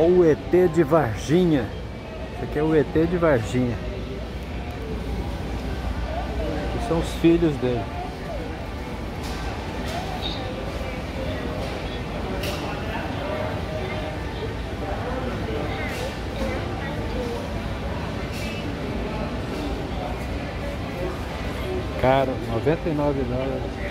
Olha o ET de Varginha. Esse aqui é o ET de Varginha. Aqui são os filhos dele. Caro, 99 dólares.